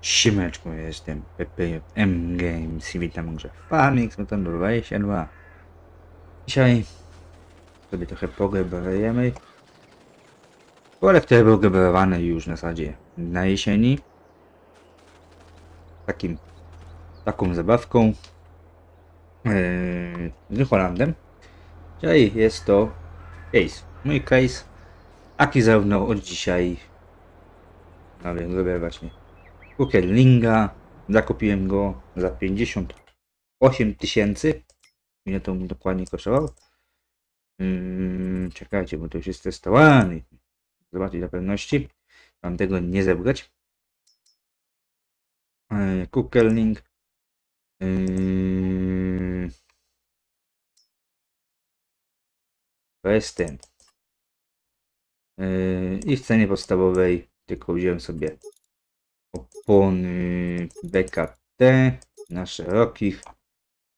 Siemeczku, jestem PPJM Games i witam grze Farming Smetan 22. Dzisiaj sobie trochę pogebrujemy. Pole, które były gebrowane już na zasadzie na jesieni. Takim, taką zabawką yy, z Holandem. Dzisiaj jest to case. Mój case. Aki zarówno od dzisiaj. No wiem, zrobię właśnie Kukerlinga. Zakupiłem go za 58 tysięcy. Ile to dokładnie kosztował? Hmm, czekajcie, bo to już jest testowany. Zobaczyć dla pewności. Mam tego nie zebrać. Kukerling. Yy, to jest ten. Yy, I w cenie podstawowej tylko wziąłem sobie opony BKT na szerokich.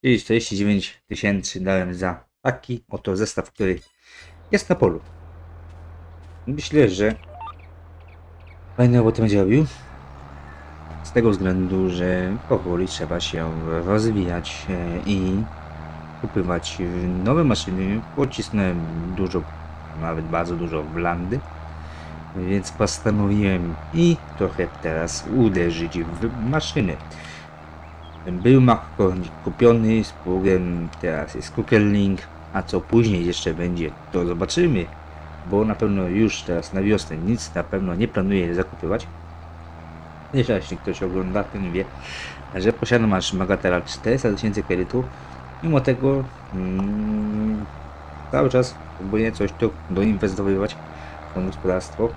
Czyli 49 tysięcy dałem za taki oto zestaw, który jest na polu. Myślę, że fajne roboty będzie robił. Z tego względu, że powoli trzeba się rozwijać e, i kupywać nowe maszyny. Pocisnąłem dużo, nawet bardzo dużo w landy. Więc postanowiłem i trochę teraz uderzyć w maszyny. Był Mac kupiony z pługiem, teraz jest Kukerling, a co później jeszcze będzie, to zobaczymy, bo na pewno już teraz na wiosnę nic na pewno nie planuję zakupywać. Jeśli ktoś ogląda, ten wie, że posiadam aż Magatera 400 tysięcy kredytu. Mimo tego mm, cały czas próbuję coś tu doinwestowywać to gospodarstwo,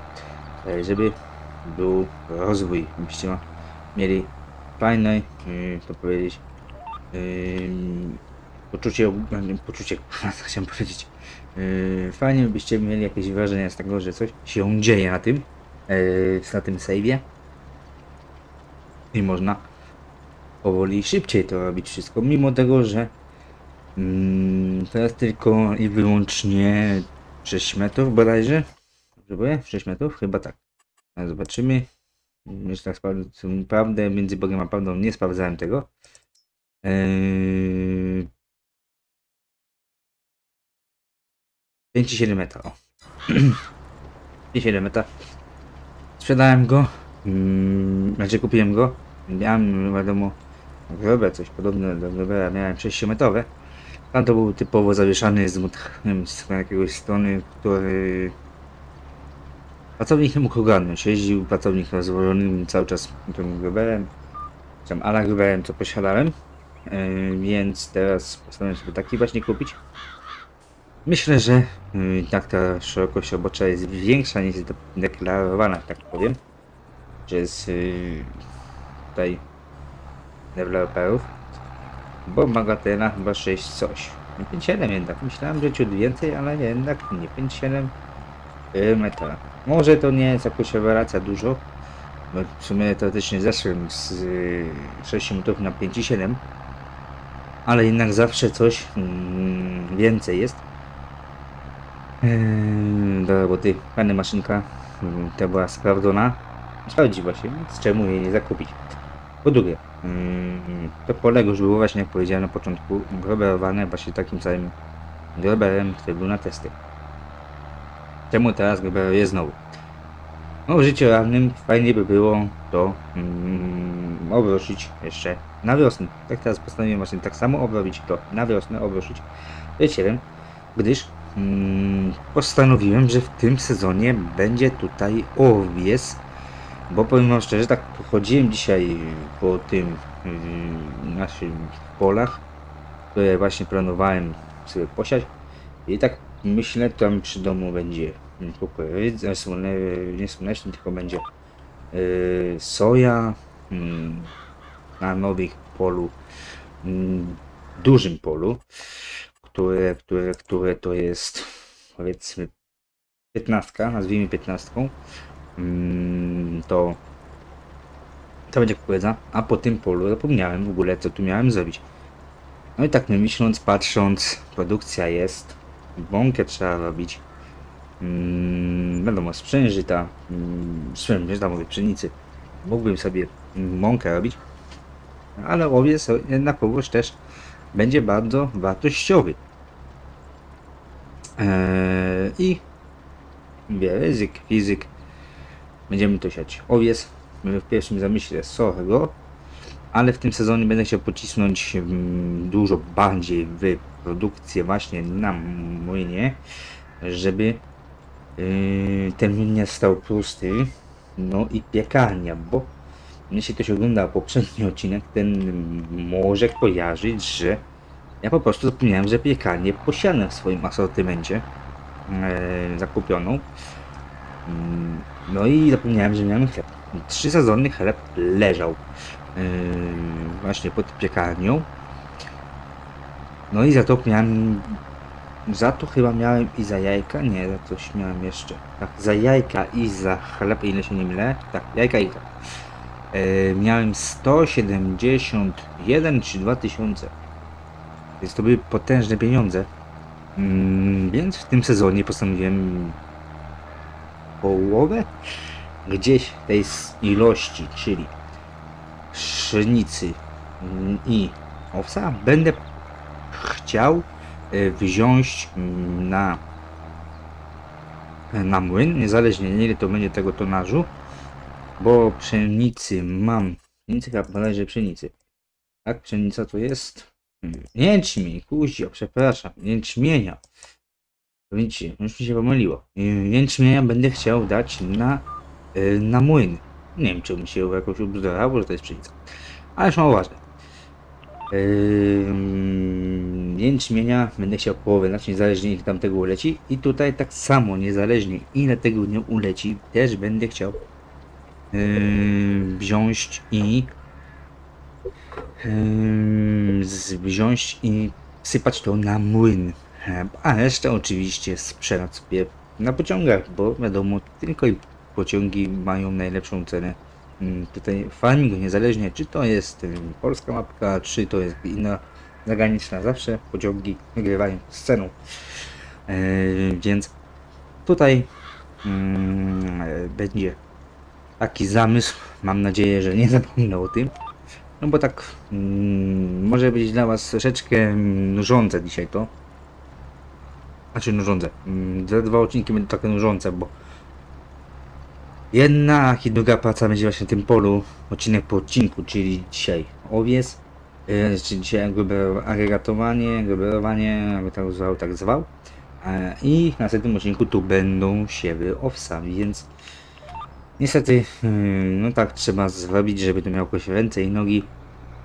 e, żeby był rozwój, byście mieli fajne, to powiedzieć, poczucie, poczucie, chciałem powiedzieć, fajnie byście mieli jakieś wrażenie z tego, że coś się dzieje na tym, na tym save'ie i można powoli szybciej to robić wszystko, mimo tego, że mm, teraz tylko i wyłącznie 6 metrów bodajże Próbuję? 6 metrów? Chyba tak. Zobaczymy. Jeszcze tak prawdę między Bogiem a prawdą nie sprawdzałem tego. Eee... 5,7 metra. O. 5,7 metra. Sprzedałem go. Hmm, znaczy kupiłem go. Miałem wiadomo grobę, coś podobne do grobera. Miałem 6-metrowe. Tam to był typowo zawieszany z, z jakiegoś strony, który Pracownik nie mógł ogarnąć. Jeździł pracownik rozłożonym cały czas tym Gruberem, tam Ala co posiadałem. Yy, więc teraz postanowiłem sobie taki właśnie kupić. Myślę, że tak ta szerokość obocza jest większa niż deklarowana, tak powiem. Przez yy, tutaj deweloperów. Bo Magatena chyba 6 coś. 5,7 jednak. Myślałem, że ciut więcej, ale jednak nie 5,7 metra. Może to nie jest jakoś rewelacja dużo, bo w sumie teoretycznie zeszłem z 6 y, minut na 5,7 ale jednak zawsze coś mm, więcej jest. Yy, do roboty. Fajna maszynka, yy, ta była sprawdzona. Sprawdzi właśnie, z czemu jej nie zakupić. Po drugie, yy, to pole już było właśnie, jak powiedziałem na początku, groberowane właśnie takim samym groberem, który był na testy. Czemu teraz jest znowu? No w życiu realnym fajnie by było to mm, jeszcze na wiosnę. Tak teraz postanowiłem właśnie tak samo obrobić to na wiosnę, obroszyć wiecie, gdyż mm, postanowiłem, że w tym sezonie będzie tutaj owies, bo powiem wam szczerze, tak chodziłem dzisiaj po tym mm, polach, które właśnie planowałem sobie posiać i tak myślę, tam przy domu będzie kukurydza, nie słoneczny, tylko będzie yy, soja yy, na nowych polu, yy, dużym polu, które, które, które to jest powiedzmy 15, nazwijmy 15, mm, to to będzie kukurydza, a po tym polu zapomniałem w ogóle co tu miałem zrobić. No i tak myśląc, patrząc, produkcja jest, bąkę trzeba robić, mm, wiadomo, sprzężyta, mm, sprzężyta mówię, pszenicy, mógłbym sobie mąkę robić, ale owiec jednakowoż też będzie bardzo wartościowy. Eee, I mówię, ryzyk, fizyk. Będziemy to siać owiec. W pierwszym zamyśle sorgo, ale w tym sezonie będę chciał pocisnąć mm, dużo bardziej w produkcję właśnie na młynie, żeby yy, ten młyn nie stał pusty. No i piekarnia, bo jeśli ktoś ogląda poprzedni odcinek, ten może kojarzyć, że ja po prostu zapomniałem, że piekarnię posiadam w swoim asortymencie e, zakupioną. No i zapomniałem, że miałem chleb. Trzy sezony chleb leżał e, właśnie pod piekarnią. No i za to miałem, za to chyba miałem i za jajka, nie, za coś miałem jeszcze. Tak, za jajka i za chleb, ile się nie mylę. Tak, jajka i chleb. E, miałem 171 czy 2000. Więc to były potężne pieniądze. Mm, więc w tym sezonie postanowiłem połowę gdzieś tej ilości, czyli pszenicy i owca będę chciał wziąć mm, na na młyn, niezależnie ile to będzie tego tonażu, bo pszenicy mam, pszenicy chyba należy pszenicy. Tak, pszenica to jest Jęczmień, kuździo, przepraszam, jęczmienia. Widzicie, już mi się pomyliło. Y, Jęczmienia będę chciał dać na, y, na młyn. Nie wiem, czy mi się jakoś ubzdurało, że to jest pszenica. Ale już mało ważne. Yy, jęczmienia będę chciał połowę, znaczy niezależnie ile tam tego uleci. I tutaj tak samo, niezależnie ile tego nie uleci, też będę chciał yy, wziąć i z- wziąć i sypać to na młyn. A resztę oczywiście sprzedać sobie na pociągach, bo wiadomo, tylko i pociągi mają najlepszą cenę. Ym, Tutaj farmingu, niezależnie czy to jest polska mapka, czy to jest inna zagraniczna, zawsze pociągi wygrywają z ceną. E, Więc tutaj e, będzie taki zamysł. Mam nadzieję, że nie zapomnę o tym. No bo tak mm, może być dla Was troszeczkę mm, nużące dzisiaj to. Znaczy nużące. Mm, te dwa odcinki będą takie nużące, bo jedna i druga praca będzie właśnie w tym polu, odcinek po odcinku, czyli dzisiaj owiec, yy, czyli dzisiaj grube agregatowanie, gruberowanie, jakby tak zwał, tak zwał. E, I w następnym odcinku tu będą siewy owsa, więc Niestety, yy, no tak trzeba zrobić, żeby to miało jakoś ręce i nogi,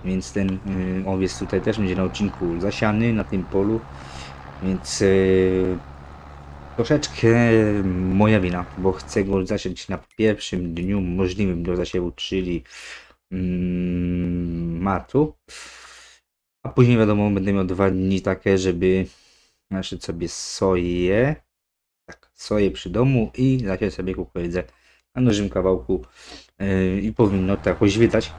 więc ten yy, owiec tutaj też będzie na odcinku zasiany na tym polu, więc troszeczkę moja wina, bo chcę go zasiać na pierwszym dniu możliwym do zasiewu, czyli mm, marcu, a później wiadomo będę miał dwa dni takie, żeby naszyć sobie soję, tak, soję przy domu i zasiać sobie kukurydzę na dużym kawałku yy, i powinno to jakoś widać.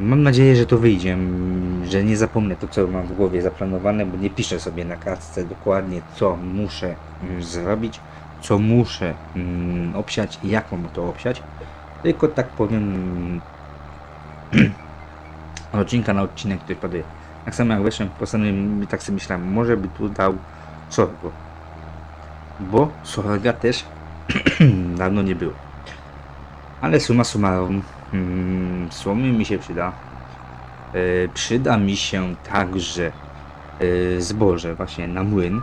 Mam nadzieję, że to wyjdzie, mm, że nie zapomnę to, co mam w głowie zaplanowane, bo nie piszę sobie na kartce dokładnie, co muszę mm, zrobić, co muszę mm, obsiać i jak mam to obsiać. Tylko tak powiem od odcinka na odcinek, który paduje. Tak samo jak weszłem, postanowiłem, tak sobie myślałem, może by tu dał sorgo. Bo sorga też dawno nie było. Ale suma summarum, mm, słomy mi się przyda. E, przyda mi się także e, zboże właśnie na młyn,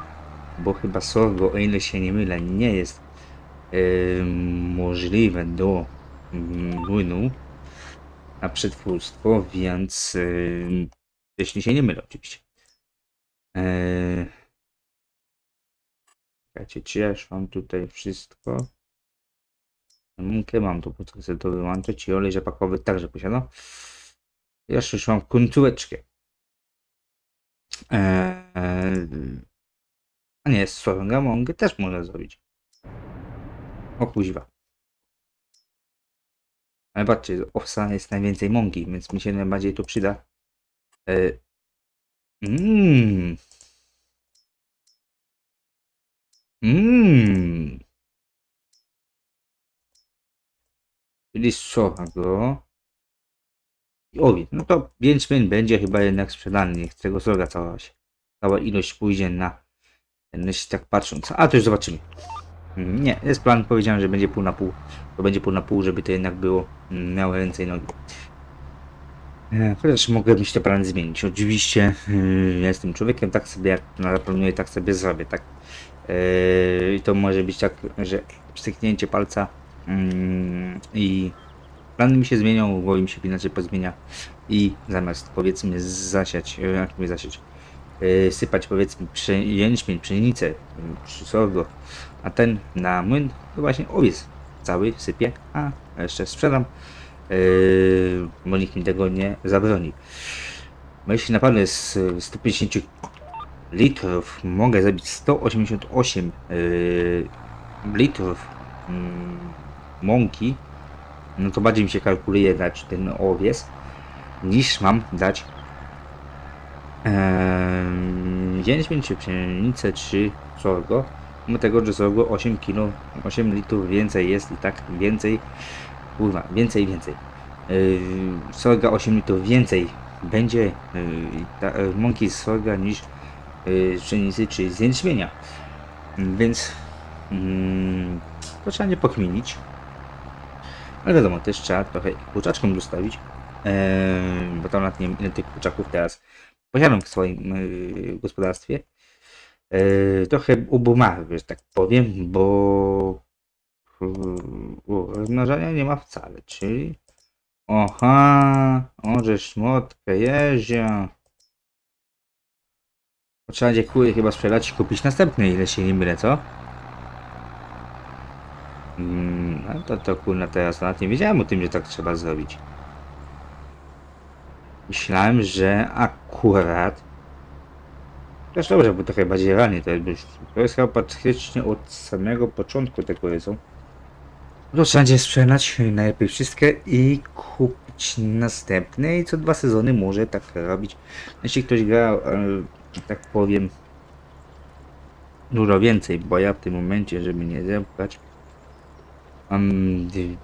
bo chyba sorgo, o ile się nie mylę, nie jest e, możliwe do mm, młynu na przetwórstwo, więc jeśli się nie mylę oczywiście. Czekajcie, czy ja już mam tutaj wszystko? Mąkę mam tu, chcę to wyłączyć i olej rzepakowy także posiadam. Jeszcze już mam końcóweczkę. Eee, a nie, sorga mąkę też można zrobić. O kuźwa. Ale patrzcie, owsa jest najwięcej mąki, więc mi się najbardziej to przyda. Eee, Mmm. Mmm. Czyli sorgo i owiec. No to jęczmień będzie chyba jednak sprzedany, niech tego sorga cała, cała ilość pójdzie na, jeśli tak patrząc, a to już zobaczymy. Mm, Nie, jest plan, powiedziałem, że będzie pół na pół, to będzie pół na pół, żeby to jednak było, mm, miało ręce i nogi. E, Chociaż mogę mieć te plany zmienić. Oczywiście yy, ja jestem człowiekiem, tak sobie jak zaplanuję, tak sobie zrobię, tak. Yy, I to może być tak, że pstryknięcie palca mm, i plany mi się zmienią, głowa mi się inaczej pozmienia i zamiast powiedzmy zasiać, jak mówię zasiać, yy, sypać powiedzmy jęczmień, pszenicę, sorgo, a ten na młyn to właśnie owiec cały sypie, a jeszcze sprzedam Yy, bo nikt mi tego nie zabroni. Bo jeśli naprawdę z 150 litrów mogę zrobić 188 yy, litrów mm, mąki, no to bardziej mi się kalkuluje dać ten owiec, niż mam dać yy, jęczmień czy pszenicę czy sorgo. Mimo tego, że sorgo 8 kg, 8 litrów więcej jest i tak więcej Kurwa, więcej, więcej. Sorga 8 litrów więcej będzie yy, ta, yy, mąki z sorga niż z pszenicy czy z jęczmienia. Więc yy, to trzeba nie pokminić. Ale wiadomo, też trzeba trochę kurczaczkom dostawić. Yy, bo tam nawet nie wiem tych kurczaków teraz posiadam w swoim yy, gospodarstwie. Yy, trochę ubumary, że tak powiem, bo rozmnażania nie ma wcale, czyli oha, orze szmotkę, jezia. Trzeba dziękuję chyba sprzedać i kupić następny, ile się nie mylę, co? Mm, to to kurna teraz nawet nie wiedziałem o tym, że tak trzeba zrobić. Myślałem, że akurat też dobrze, bo trochę bardziej ranie to jest, to jest chyba praktycznie od samego początku tego jest. To wszędzie sprzedać najlepiej wszystkie i kupić następne i co dwa sezony może tak robić. Jeśli ktoś gra, e, tak powiem, dużo więcej, bo ja w tym momencie, żeby nie zebrać, mam dy-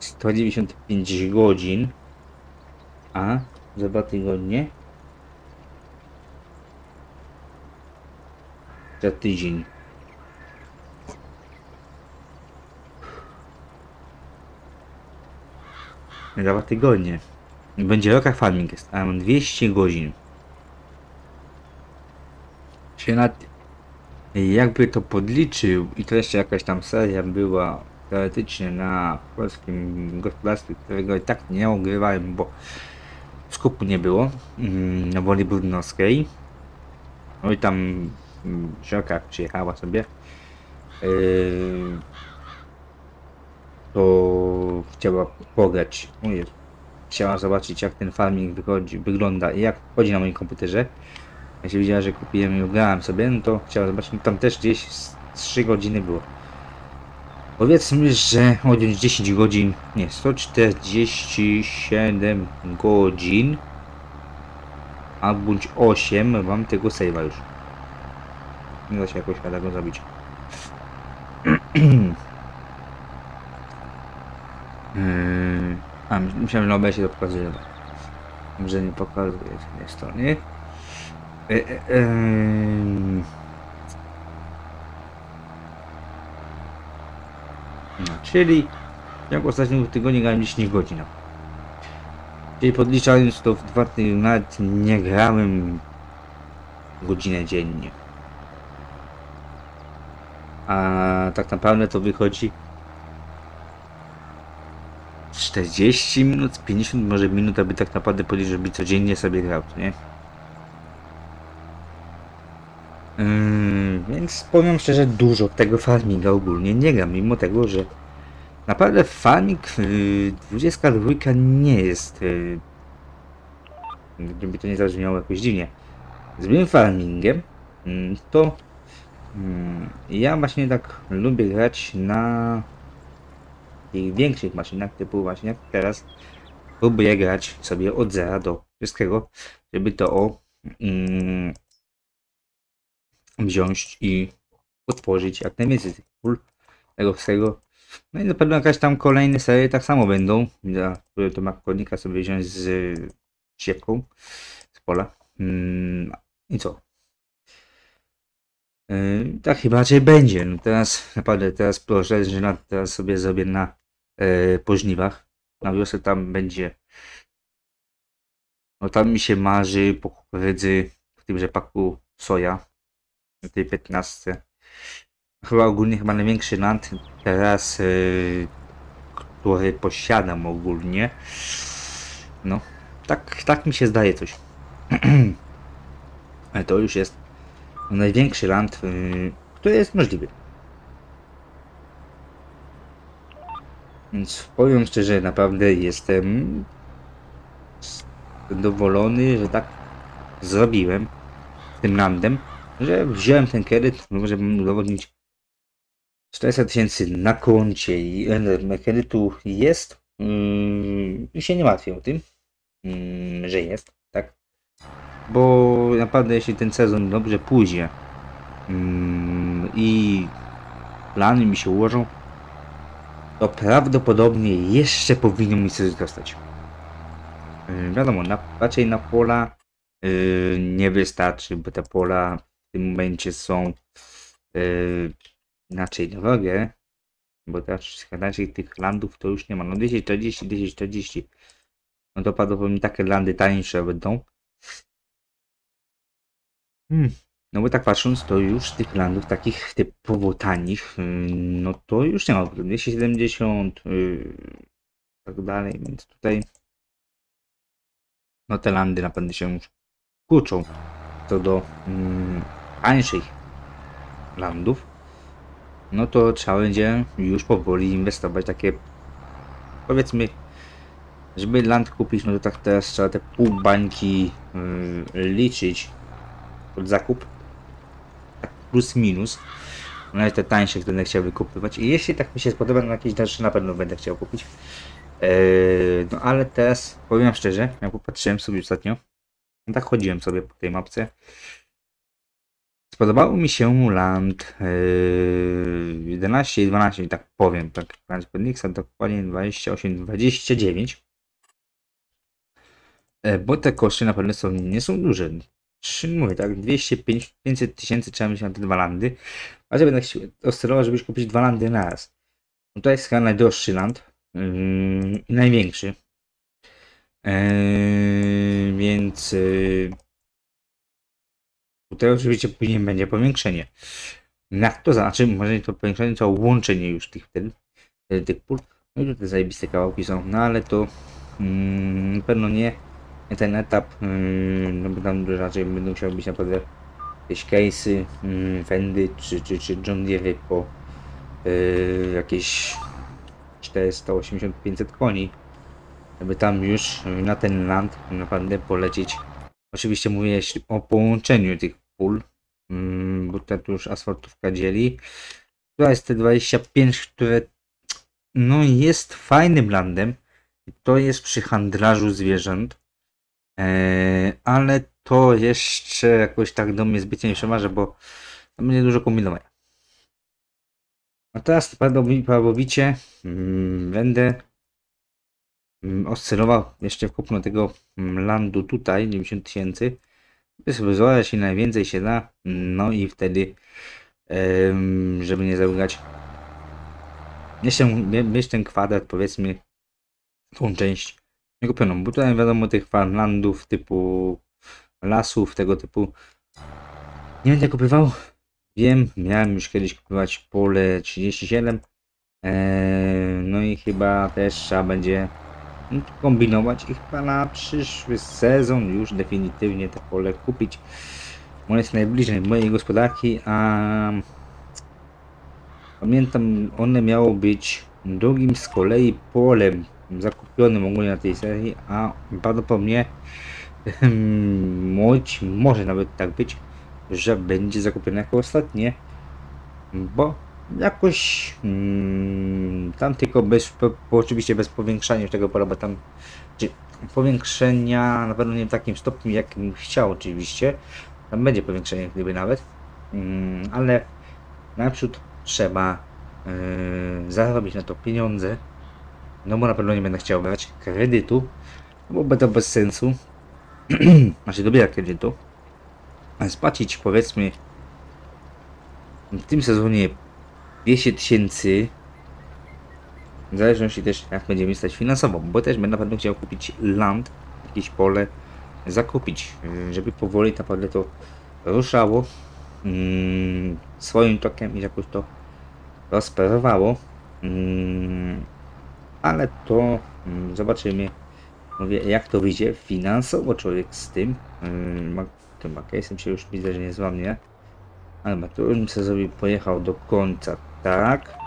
195 godzin, a za dwa tygodnie za tydzień za dwa tygodnie. Będzie rokach farming jest, a mam 200 godzin. Się nad... Jakby to podliczył i to jeszcze jakaś tam seria była teoretycznie na polskim gospodarstwie, którego i tak nie ogrywałem, bo skupu nie było mm, na woli brudnowskiej. No i tam mm, Żoka przyjechała sobie. Yy, to chciała pograć. Chciała zobaczyć jak ten farming wychodzi, wygląda i jak chodzi na moim komputerze. Jak się widziała, że kupiłem i ugrałem sobie, no to chciała zobaczyć. No tam też gdzieś z 3 godziny było. Powiedzmy, że odjąć 10 godzin, nie, 147 godzin, a bądź 8 mam tego save'a już. Nie da się jakoś tego zrobić. Yy, a, myślałem, że na OBS-ie to pokazuje. Że nie pokazuje z jednej strony. E, e. No, czyli jak ostatniego tygodnia grałem 10 godzin. Czyli podliczając to w dwa tygodnie nawet nie grałem godzinę dziennie. A tak naprawdę to wychodzi 40 minut, 50 może minut, aby tak naprawdę powiedzieć, żeby codziennie sobie grał, nie? Yy, więc powiem szczerze, dużo tego farminga ogólnie nie gram, mimo tego, że naprawdę farming yy, 22 nie jest, yy, to nie zabrzmiało jakoś dziwnie, złym farmingiem, yy, to yy, ja właśnie tak lubię grać na tych większych maszynach, typu właśnie jak teraz próbuję grać sobie od zera do wszystkiego, żeby to o, mm, wziąć i otworzyć jak najwięcej tych pól tego wszystkiego No i na pewno jakaś tam kolejne serie tak samo będą. Ja próbuję to makonika sobie wziąć z siewką z pola. Mm, I co? Yy, tak chyba raczej będzie. No teraz naprawdę teraz proszę, że na, teraz sobie zrobię na yy, pożniwach. Na wiosnę tam będzie. No tam mi się marzy po kukurydzy w tym rzepaku soja. Na tej 15. Chyba ogólnie chyba największy land teraz, yy, który posiadam ogólnie. No, tak, tak mi się zdaje coś. Ale to już jest największy land, yy, który jest możliwy. Więc powiem szczerze, naprawdę jestem zadowolony, że tak zrobiłem tym landem, że wziąłem ten kredyt, żeby udowodnić 400 tysięcy na koncie i kredytu jest i się nie martwię o tym, yy, że jest, tak? Bo naprawdę jeśli ten sezon dobrze pójdzie yy, i plany mi się ułożą, to prawdopodobnie jeszcze powinno mi coś dostać. Yy, wiadomo, na, raczej na pola yy, nie wystarczy, bo te pola w tym momencie są yy, inaczej drogę, bo teraz składać tych landów to już nie ma. No 240, 240. No to prawdopodobnie takie landy tańsze będą. Hmm. No bo tak patrząc, to już tych landów takich typowo tanich, yy, no to już nie ma. 270, yy, tak dalej, więc tutaj no te landy na pewno się kurczą co do mm, tańszych landów no to trzeba będzie już powoli inwestować takie powiedzmy żeby land kupić no to tak teraz trzeba te pół bańki yy, liczyć pod zakup. Tak plus minus. Nawet te tańsze będę chciał wykupywać. I jeśli tak mi się spodoba no jakieś dalsze na pewno będę chciał kupić. Yy, no ale teraz powiem szczerze jak popatrzyłem sobie ostatnio no tak chodziłem sobie po tej mapce Spodobało mi się Land yy, 11 i 12, tak powiem, tak Nixa dokładnie 28, 29. E, bo te koszty na pewno są, nie są duże. Mówię tak, 205 500 tysięcy trzeba mieć na te dwa landy. A że będę chciał oscylować, żebyś kupić dwa landy na raz. No to jest chyba najdroższy land yy, największy. Yy, więc yy, Tutaj oczywiście później będzie powiększenie. Jak to znaczy? Może to powiększenie, to łączenie już tych wtedy, tych pól. No i tutaj zajebiste kawałki są, no ale to mm, na pewno nie ten etap, mm, no bo tam raczej będą musiały być naprawdę jakieś case'y, mm, Fendy czy, czy, czy John Deere po yy, jakieś 480-500 koni, żeby tam już na ten land naprawdę polecieć Oczywiście mówię o połączeniu tych pól, mm, bo tutaj tu już asfaltówka dzieli. Tu jest te 25, które no jest fajnym landem. To jest przy handlarzu zwierząt. E, ale to jeszcze jakoś tak do mnie zbytnio nie przemarzę, bo tam będzie dużo kombinowania. A teraz prawdowicie mm, będę oscylował jeszcze w kupno tego mm, landu tutaj 90 tysięcy. Złapać i najwięcej się da no i wtedy żeby nie zaugać jeszcze mieć ten kwadrat powiedzmy tą część niekupioną bo tutaj wiadomo tych landów typu lasów tego typu. Nie będę kupywał. Wiem miałem już kiedyś kupować pole 37 no i chyba też trzeba będzie kombinować i chyba na przyszły sezon już definitywnie te pole kupić. On jest najbliżej mojej gospodarki, a pamiętam one miało być drugim z kolei polem zakupionym ogólnie na tej serii, a prawdopodobnie może nawet tak być, że będzie zakupione jako ostatnie, bo jakoś mm, tam tylko bez, po, oczywiście bez powiększania tego pola, bo tam czy, powiększenia na pewno nie w takim stopniu jak bym chciał oczywiście, tam będzie powiększenie gdyby nawet, mm, ale naprzód trzeba yy, zarobić na to pieniądze, no bo na pewno nie będę chciał brać kredytu, bo by to bez sensu. znaczy dobierać kredytu, spłacić powiedzmy w tym sezonie 200 tysięcy w zależności też jak będziemy stać finansowo, bo też będę na pewno chciał kupić land, jakieś pole, zakupić, żeby powoli naprawdę to ruszało mm, swoim tokiem i jakoś to prosperowało. Mm, ale to mm, zobaczymy, mówię, jak to wyjdzie finansowo człowiek z tym. Mm, tym się już widzę, że nie złamie. Ale ma tu bym sobie pojechał do końca, tak.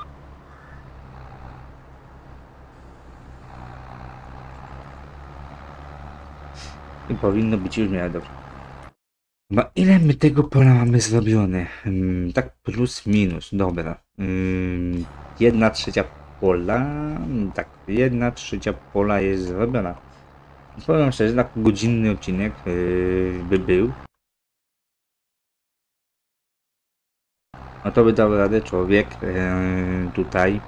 I powinno być już miarę dobrze. No ile my tego pola mamy zrobione? Hmm, tak plus minus, dobra. Hmm, jedna trzecia pola, hmm, tak, jedna trzecia pola jest zrobiona. Powiem szczerze, tak godzinny odcinek yy, by był. No to by dał radę człowiek yy, tutaj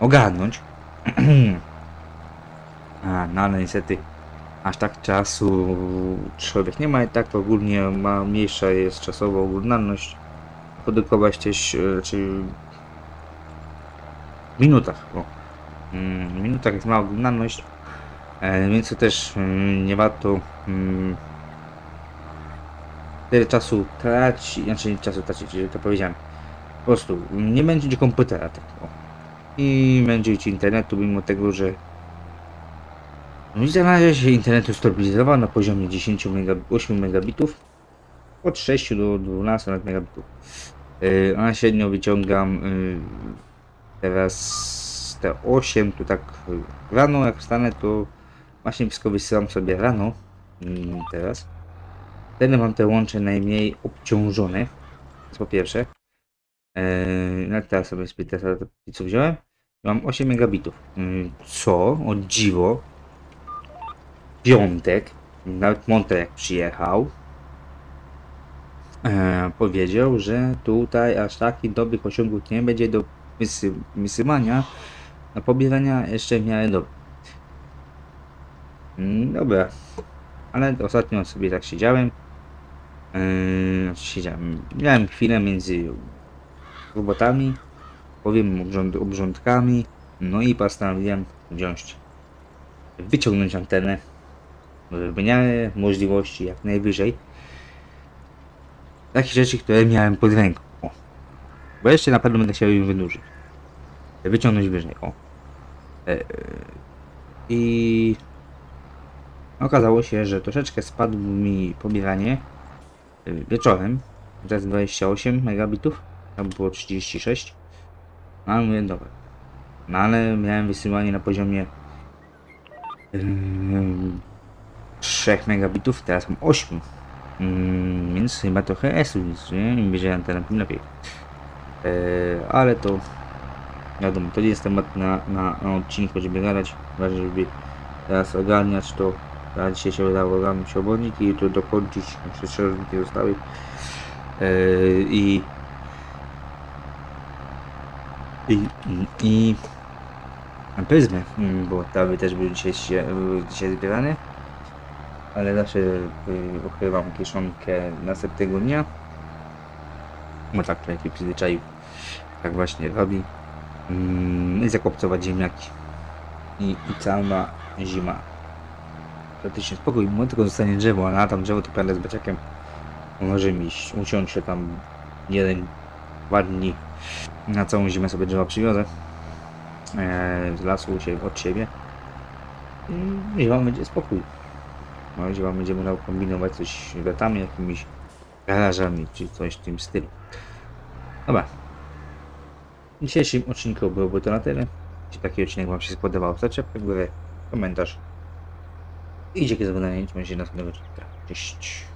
ogarnąć. A, no ale niestety aż tak czasu człowiek nie ma i tak ogólnie ma mniejsza jest czasowa oglądalność. Produkować też, e, czy w minutach, o. Mm, W minutach jest mała oglądalność, e, więc to też mm, nie warto mm, tyle czasu tracić, znaczy czasu tracić, że to powiedziałem. Po prostu nie będzie komputera tak. I będzie internetu, mimo tego, że i na razie się internetu stabilizował na poziomie 10 mega, 8 megabitów od 6 do 12 nawet megabitów. Yy, a średnio wyciągam yy, teraz te 8 tu tak rano jak wstanę to właśnie wszystko wysyłam sobie rano yy, teraz. Wtedy mam te łącze najmniej obciążone. To po pierwsze. No teraz sobie spytę co wziąłem. Mam 8 megabitów. Yy, co o dziwo piątek, nawet Monte jak przyjechał, e, powiedział, że tutaj aż takich dobrych osiągów nie będzie do wysy wysyłania, a pobierania jeszcze w miarę dobre. Mm, Dobra, ale ostatnio sobie tak siedziałem. Yy, siedziałem. Miałem chwilę między robotami, powiem obrząd, obrządkami, no i postanowiłem wziąć, wyciągnąć antenę w możliwości jak najwyżej takie rzeczy, które miałem pod ręką. O. Bo jeszcze na pewno będę chciał je wydłużyć. Wyciągnąć wyżej. O. E, e, I okazało się, że troszeczkę spadł mi pobieranie wieczorem. Teraz 28 megabitów, tam było 36. No ale mówię, dobra. No ale miałem wysyłanie na poziomie yy, 3 megabitów, teraz mam 8. Mm, więc chyba trochę ESU nie? Będzie antena, tym lepiej. E, ale to wiadomo, to nie jest temat na, na, na odcinku, żeby gadać. Ważne, żeby teraz ogarniać to. A dzisiaj się udało ogarnąć obodniki i to dokończyć. Trzy obodniki zostały. E, I i, i, i pryzmy, mm, bo taby też były dzisiaj, dzisiaj zbierane ale zawsze y, ukrywam kieszonkę następnego dnia. Bo tak to jaki przyzwyczaił, tak właśnie robi. Mm, I zakopcować ziemniaki. I, I cała zima. Praktycznie spokój, mu tylko zostanie drzewo, a na tam drzewo to prawda z beciakiem. Może mi usiąść się tam jeden, dwa dni. Na całą zimę sobie drzewa przywiozę. E, z lasu od siebie. I zima będzie spokój. No, gdzie wam będziemy musiał kombinować coś latami, jakimiś garażami, czy coś w tym stylu. Dobra. W dzisiejszym odcinku byłoby to na tyle. Jeśli taki odcinek wam się spodobał, zostawcie w górę, komentarz. I dzięki za oglądanie, trzymajcie się następnego odcinka. Cześć.